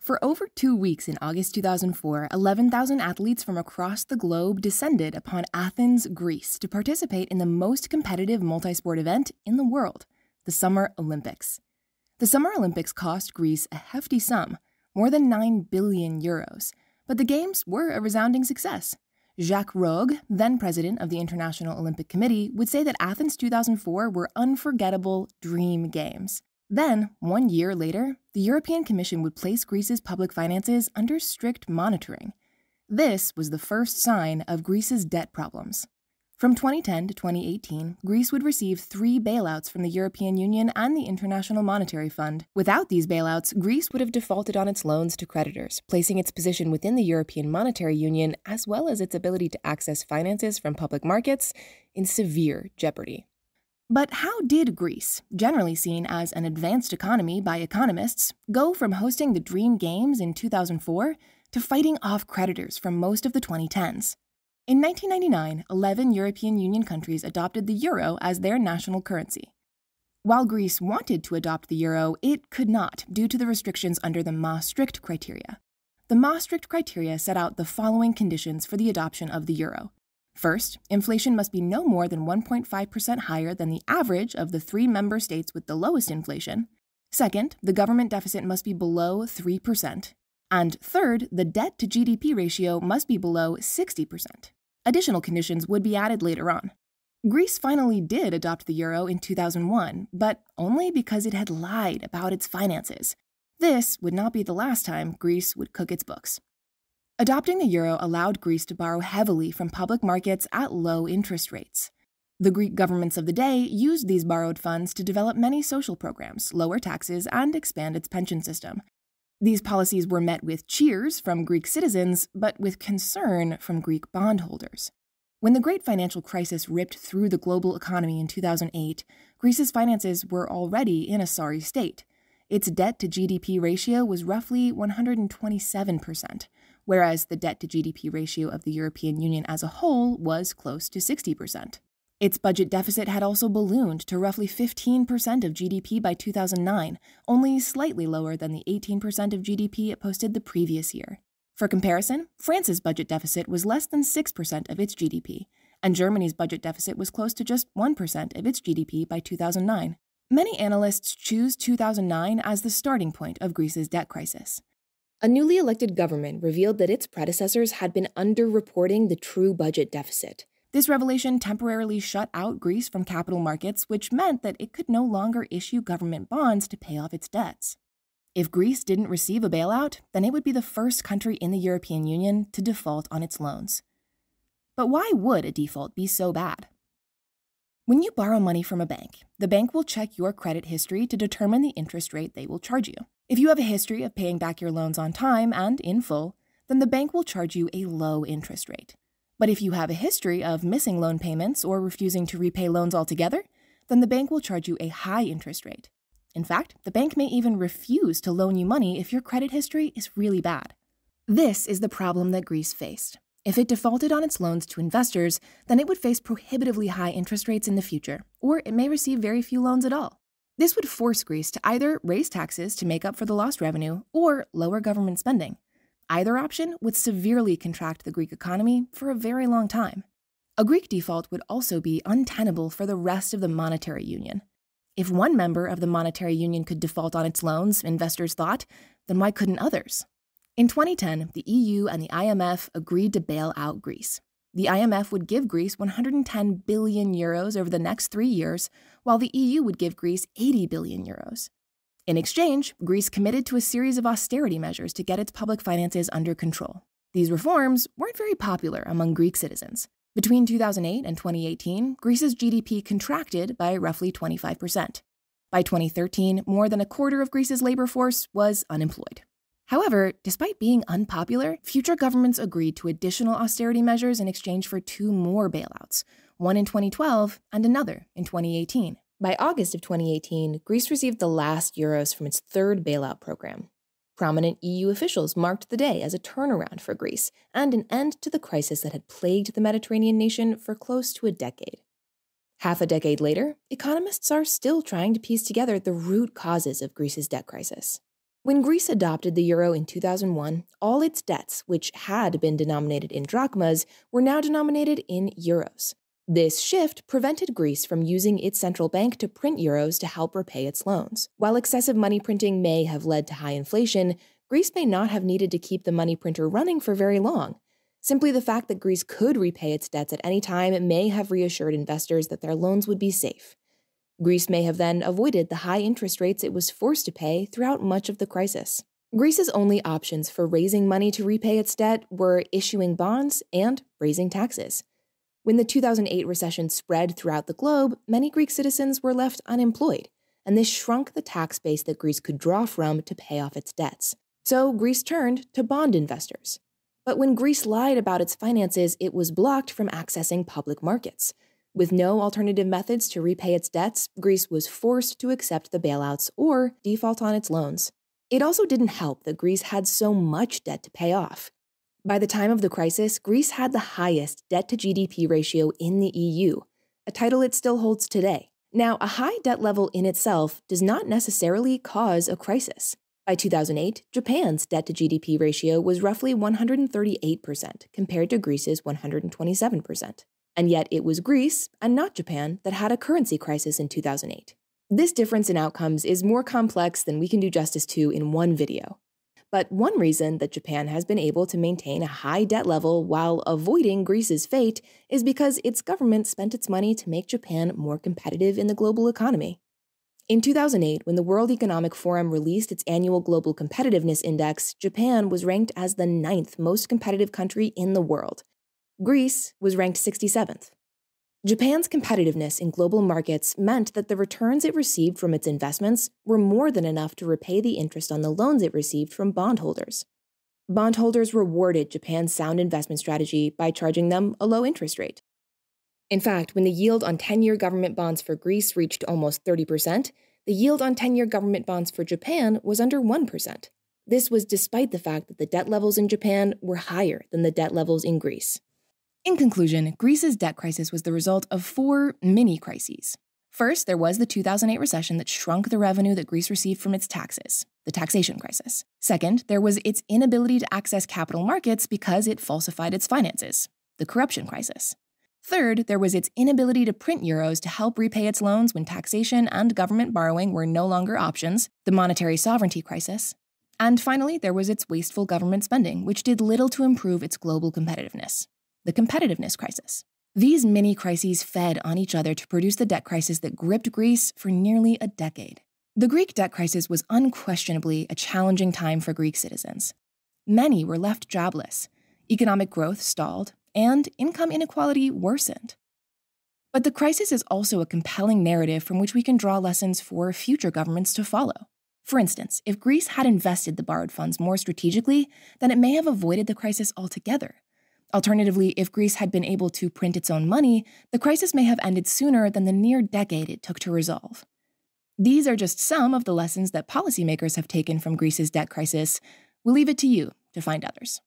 For over two weeks in August 2004, 11,000 athletes from across the globe descended upon Athens, Greece, to participate in the most competitive multi-sport event in the world, the Summer Olympics. The Summer Olympics cost Greece a hefty sum, more than 9 billion euros, but the Games were a resounding success. Jacques Rogge, then president of the International Olympic Committee, would say that Athens 2004 were unforgettable dream games. Then, one year later, the European Commission would place Greece's public finances under strict monitoring. This was the first sign of Greece's debt problems. From 2010 to 2018, Greece would receive three bailouts from the European Union and the International Monetary Fund. Without these bailouts, Greece would have defaulted on its loans to creditors, placing its position within the European Monetary Union, as well as its ability to access finances from public markets, in severe jeopardy. But how did Greece, generally seen as an advanced economy by economists, go from hosting the Dream Games in 2004 to fighting off creditors from most of the 2010s? In 1999, 11 European Union countries adopted the euro as their national currency. While Greece wanted to adopt the euro, it could not due to the restrictions under the Maastricht criteria. The Maastricht criteria set out the following conditions for the adoption of the euro. First, inflation must be no more than 1.5% higher than the average of the three member states with the lowest inflation. Second, the government deficit must be below 3%. And third, the debt to GDP ratio must be below 60%. Additional conditions would be added later on. Greece finally did adopt the euro in 2001, but only because it had lied about its finances. This would not be the last time Greece would cook its books. Adopting the euro allowed Greece to borrow heavily from public markets at low interest rates. The Greek governments of the day used these borrowed funds to develop many social programs, lower taxes, and expand its pension system. These policies were met with cheers from Greek citizens, but with concern from Greek bondholders. When the great financial crisis ripped through the global economy in 2008, Greece's finances were already in a sorry state. Its debt to GDP ratio was roughly 127%, whereas the debt to GDP ratio of the European Union as a whole was close to 60%. Its budget deficit had also ballooned to roughly 15% of GDP by 2009, only slightly lower than the 18% of GDP it posted the previous year. For comparison, France's budget deficit was less than 6% of its GDP, and Germany's budget deficit was close to just 1% of its GDP by 2009. Many analysts choose 2009 as the starting point of Greece's debt crisis. A newly elected government revealed that its predecessors had been underreporting the true budget deficit. This revelation temporarily shut out Greece from capital markets, which meant that it could no longer issue government bonds to pay off its debts. If Greece didn't receive a bailout, then it would be the first country in the European Union to default on its loans. But why would a default be so bad? When you borrow money from a bank, the bank will check your credit history to determine the interest rate they will charge you. If you have a history of paying back your loans on time and in full, then the bank will charge you a low interest rate. But if you have a history of missing loan payments or refusing to repay loans altogether, then the bank will charge you a high interest rate. In fact, the bank may even refuse to loan you money if your credit history is really bad. This is the problem that Greece faced. If it defaulted on its loans to investors, then it would face prohibitively high interest rates in the future, or it may receive very few loans at all. This would force Greece to either raise taxes to make up for the lost revenue or lower government spending. Either option would severely contract the Greek economy for a very long time. A Greek default would also be untenable for the rest of the monetary union. If one member of the monetary union could default on its loans, investors thought, then why couldn't others? In 2010, the EU and the IMF agreed to bail out Greece. The IMF would give Greece 110 billion euros over the next three years, while the EU would give Greece 80 billion euros. In exchange, Greece committed to a series of austerity measures to get its public finances under control. These reforms weren't very popular among Greek citizens. Between 2008 and 2018, Greece's GDP contracted by roughly 25%. By 2013, more than a quarter of Greece's labor force was unemployed. However, despite being unpopular, future governments agreed to additional austerity measures in exchange for two more bailouts, one in 2012 and another in 2018. By August of 2018, Greece received the last euros from its third bailout program. Prominent EU officials marked the day as a turnaround for Greece and an end to the crisis that had plagued the Mediterranean nation for close to a decade. Half a decade later, economists are still trying to piece together the root causes of Greece's debt crisis. When Greece adopted the euro in 2001, all its debts, which had been denominated in drachmas, were now denominated in euros. This shift prevented Greece from using its central bank to print euros to help repay its loans. While excessive money printing may have led to high inflation, Greece may not have needed to keep the money printer running for very long. Simply the fact that Greece could repay its debts at any time may have reassured investors that their loans would be safe. Greece may have then avoided the high interest rates it was forced to pay throughout much of the crisis. Greece's only options for raising money to repay its debt were issuing bonds and raising taxes. When the 2008 recession spread throughout the globe, many Greek citizens were left unemployed, and this shrunk the tax base that Greece could draw from to pay off its debts. So Greece turned to bond investors. But when Greece lied about its finances, it was blocked from accessing public markets. With no alternative methods to repay its debts, Greece was forced to accept the bailouts or default on its loans. It also didn't help that Greece had so much debt to pay off. By the time of the crisis, Greece had the highest debt to GDP ratio in the EU, a title it still holds today. Now, a high debt level in itself does not necessarily cause a crisis. By 2008, Japan's debt to GDP ratio was roughly 138% compared to Greece's 127%. And yet it was Greece, and not Japan, that had a currency crisis in 2008. This difference in outcomes is more complex than we can do justice to in one video. But one reason that Japan has been able to maintain a high debt level while avoiding Greece's fate is because its government spent its money to make Japan more competitive in the global economy. In 2008, when the World Economic Forum released its annual Global Competitiveness Index, Japan was ranked as the ninth most competitive country in the world. Greece was ranked 67th. Japan's competitiveness in global markets meant that the returns it received from its investments were more than enough to repay the interest on the loans it received from bondholders. Bondholders rewarded Japan's sound investment strategy by charging them a low interest rate. In fact, when the yield on 10 year government bonds for Greece reached almost 30%, the yield on 10 year government bonds for Japan was under 1%. This was despite the fact that the debt levels in Japan were higher than the debt levels in Greece. In conclusion, Greece's debt crisis was the result of four mini crises. First, there was the 2008 recession that shrunk the revenue that Greece received from its taxes, the taxation crisis. Second, there was its inability to access capital markets because it falsified its finances, the corruption crisis. Third, there was its inability to print euros to help repay its loans when taxation and government borrowing were no longer options, the monetary sovereignty crisis. And finally, there was its wasteful government spending, which did little to improve its global competitiveness the competitiveness crisis. These mini crises fed on each other to produce the debt crisis that gripped Greece for nearly a decade. The Greek debt crisis was unquestionably a challenging time for Greek citizens. Many were left jobless, economic growth stalled, and income inequality worsened. But the crisis is also a compelling narrative from which we can draw lessons for future governments to follow. For instance, if Greece had invested the borrowed funds more strategically, then it may have avoided the crisis altogether Alternatively, if Greece had been able to print its own money, the crisis may have ended sooner than the near decade it took to resolve. These are just some of the lessons that policymakers have taken from Greece's debt crisis. We'll leave it to you to find others.